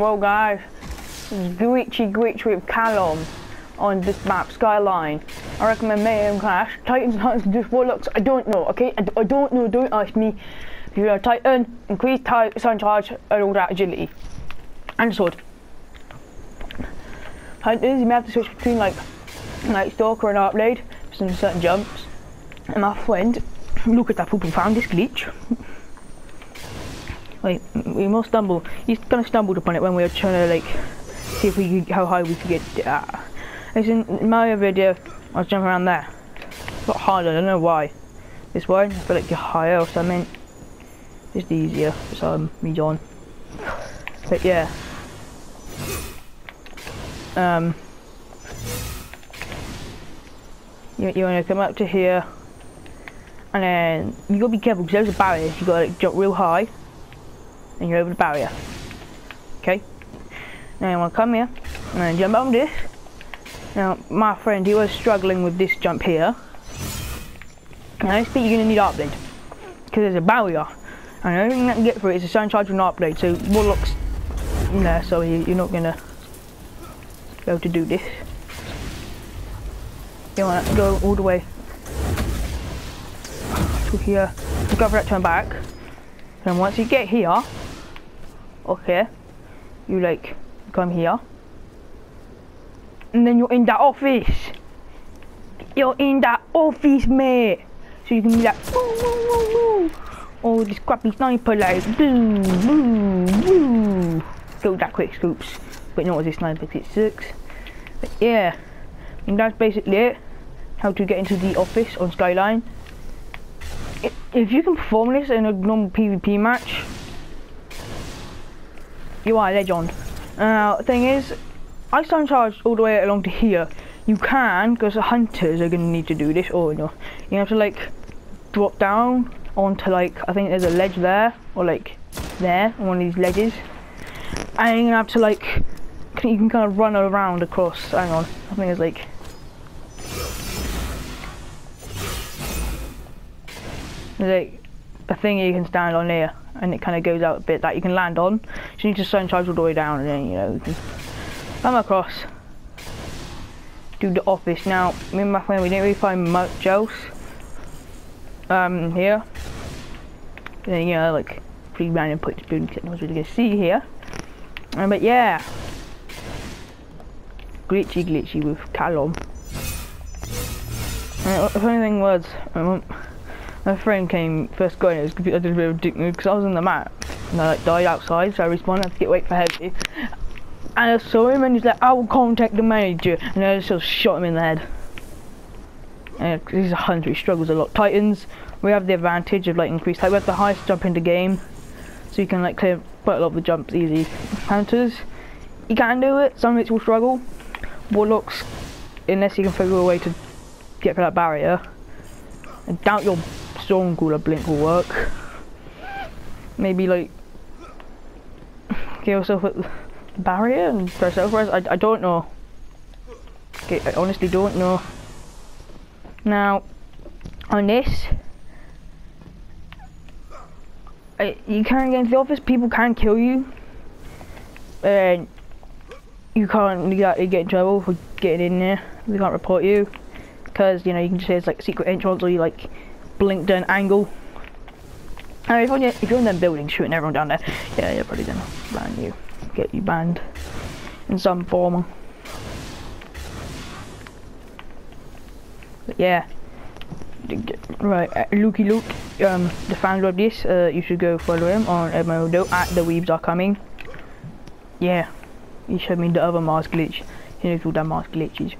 Well guys, glitchy glitch with Callum on this map, Skyline. I recommend Mayhem Clash. Titans, Titans, just Warlocks, I don't know, okay? I, I don't know, don't ask me. If you're a Titan, increase sun charge, and all that agility. And sword. Hunters, you may have to switch between like Night Stalker and Arc Blade, some certain jumps. And my friend, look at that and found this glitch. Wait, we must stumble. He's kind of stumbled upon it when we were trying to like see if we could, how high we could get. Uh, it's in my video. I was jumping around there. A lot harder. I don't know why. This one, I feel like you're higher or something. Just easier. So um, me on. But yeah. Um. You, you want to come up to here, and then you gotta be careful because there's a barrier. You gotta like, jump real high and you're over the barrier. Okay? Now you want to come here and jump on this. Now my friend he was struggling with this jump here. Now this bit you're going to need Arc Blade because there's a barrier and the only thing that can get through it is a sun charge and Arc Blade so Warlock's there so you, you're not going to be able to do this. You want to go all the way to here, for that turn back. And once you get here, okay, you like come here, and then you're in that office. You're in that office, mate. So you can be like, woo, woo, woo, woo. Oh, this crappy sniper, like, boom, boom, boom. Go that quick scoops. But not as this sniper, it sucks. But yeah, and that's basically it. How to get into the office on Skyline. If you can perform this in a normal PvP match, you are a legend. Now, the thing is, I stand charged all the way along to here. You can, because the hunters are going to need to do this, you know, you have to like drop down onto like, I think there's a ledge there, or like there, on one of these ledges. And you're going to have to like, you can kind of run around across, hang on, I think it's like, like a thing you can stand on here and it kind of goes out a bit that you can land on. So you need to charge all the way down and then, you know, you come across, do the office. Now, me and my friend, we didn't really find much else um, here. And then, you know, like, pretty random places building that no one's really going to see here. Um, but yeah, glitchy glitchy with Callum. Uh, the funny thing was, um, my friend came first going, it was I did a bit of dick move because I was on the map and I like died outside, so I respawned, I had to get wait for heavy. And I saw him and he's like, I will contact the manager and I just shot him in the head. And he's a hunter, he struggles a lot. Titans, we have the advantage of like increased like we have the highest jump in the game. So you can like clear quite a lot of the jumps easy. Hunters, you can do it, some of it will struggle. Warlocks, unless you can figure a way to get for that barrier. I doubt your Stormcaller blink will work. Maybe like get yourself the barrier and press over. I I don't know. Okay, I honestly don't know. Now on this, I, you can't get into the office. People can kill you, and you can't you get in trouble for getting in there. They can't report you because you know you can just say it's like secret entrance or you like blink down angle. And if you're, if you're in them buildings shooting everyone down there, yeah, you're probably gonna ban you, get you banned in some form. But yeah, right, uh, Lukey Luke, um, the founder of this, uh, you should go follow him on Edmodo at the Weebs are coming. Yeah, he showed me the other mask glitch. He knows all that mask glitches.